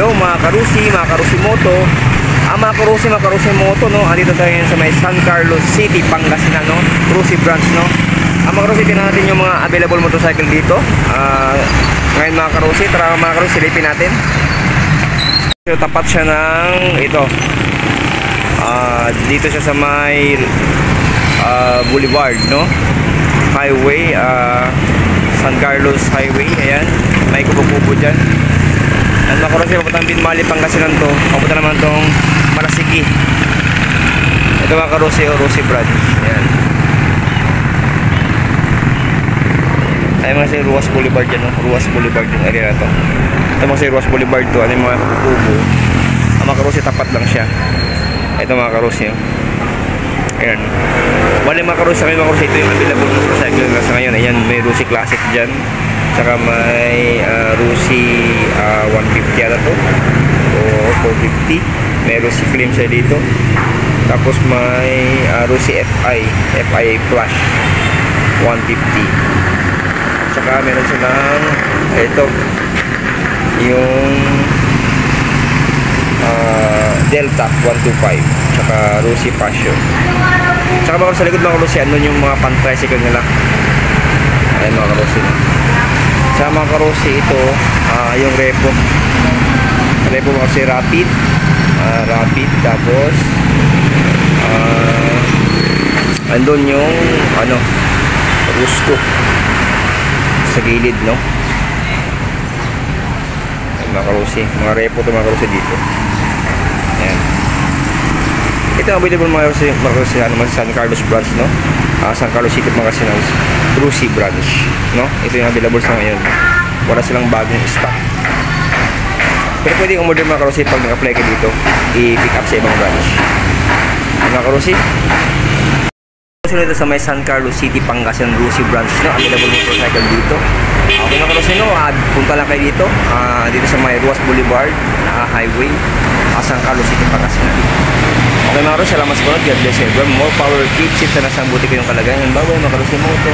Hello mga karusi, mga karusi moto. Ang mga karusi, mga karusi moto, no? Andito tayo ngayon sa may San Carlos City, Pangasinan, no? Karusi branch, no? Ang mga karusi, tingnan natin yung mga available motorcycle dito. Ah, ngayon mga karusi, tara mga karusi, silipin natin. So, tapat siya ng ito. Ah, dito siya sa may ah, Boulevard, no? Highway, ah, San Carlos Highway, ayan. May kubo-kubo dyan. At makuros yung papuntang Binmali, Pangasinan to. Papunta naman tong Malasiki. Ito mga karusi o Rusi Branch. Ayan. Ay mga sa Ruas Boulevard yan, no? Ruas Boulevard yung area na to. Ito mga sa Ruas Boulevard to, ano yung mga kubo. Ang mga karusi tapat lang siya. Ito mga karusi. oh. Ayan. Wala mga karusi, may mga karusi. Ito yung available na motorcycle na sa ngayon. Ayan, may Rusi Classic dyan. Tsaka may uh, Rusi ah, 150 meron si film siya dito. Tapos may ah, ROC FI FI flash 150 tsaka meron silang ito yung uh, Delta 125 tsaka ROC Passion tsaka mga sa likod mga kalusi andun yung mga pan-tricycle nila. Ayun mga kalusi tsaka mga kalusi ito uh, yung repo. Repo mga kasi rapid. ah, rapid. Tapos, ah, andun yung, ano, rusko. Sa gilid, no? Ayan, mga karosi. Mga repo to mga dito. Ayan. Ito available mga karosi, mga karosi, ano, mga San Carlos branch, no? Ah, San Carlos City mga kasi Cruci branch, no? Ito yung available sa ngayon. Wala silang bagong stock. Pero pwede umorder mga karosi pag nag-apply ka dito, i-pick up sa ibang branch. Mga karosi, Sunod ito sa may San Carlos City, Pangasinan, Rusi branch, no? Available motorcycle dito. Okay mga karosi, no? Ah, punta lang kayo dito. Ah, dito sa may Ruas Boulevard, na highway, ah, San Carlos City, Pangasinan. Okay mga karosi, salamat sa. God bless everyone. More power, keep safe sa nasang buti kayong kalagayan. Bye-bye mga karosi moto.